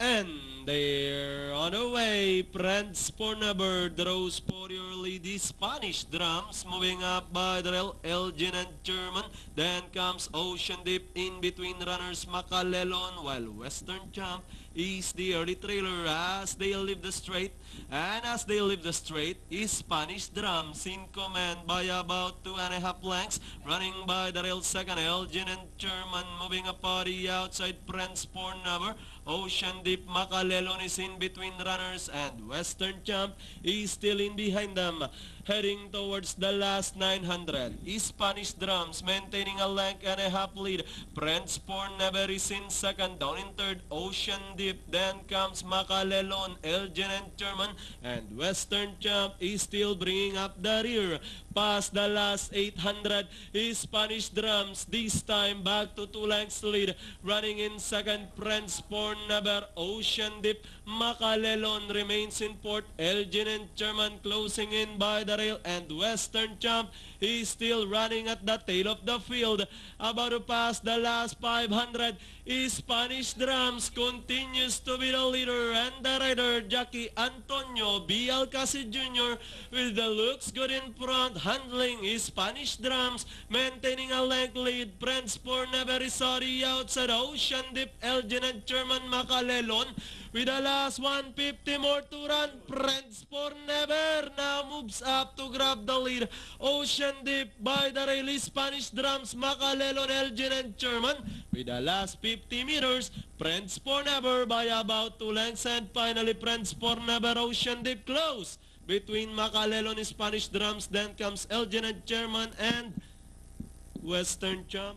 And they're on the way. Friends for Never draws lead. The Spanish drums moving up by the rail. Elgin and German. Then comes Ocean Deep in between runners Macalelon while Western Champ is the early trailer as they leave the straight. And as they leave the straight is Spanish drums in command by about two and a half lengths. Running by the rail second. Elgin and German moving a the outside. Friends for Never. Ocean Deep Macalelon is in between runners and Western Champ is still in behind them. Heading towards the last 900 is Spanish Drums maintaining a length and a half lead. Friends for Never is in second, down in third Ocean Deep. Then comes Macalelon, Elgin and German and Western Champ is still bringing up the rear. Past the last 800 is Spanish Drums. This time back to two lengths lead. Running in second Friends for Never Ocean Deep, Macalelon remains in port, Elgin and German closing in by the rail, and Western Champ is still running at the tail of the field. About to pass the last 500 is Spanish Drums continues to be the leader, and the rider, Jackie Antonio B. Alcasid Jr. with the looks good in front, handling Spanish Drums, maintaining a length lead, Friends for Never is outside Ocean Deep, Elgin and German Macalelon with the last 150 more to run. Friends for never now moves up to grab the lead. Ocean Deep by the release Spanish drums Macalelon, Elgin and German with the last 50 meters. Friends for never by about two lengths and finally Friends for never Ocean Deep close between Macalelon Spanish drums. Then comes Elgin and German and Western Champ.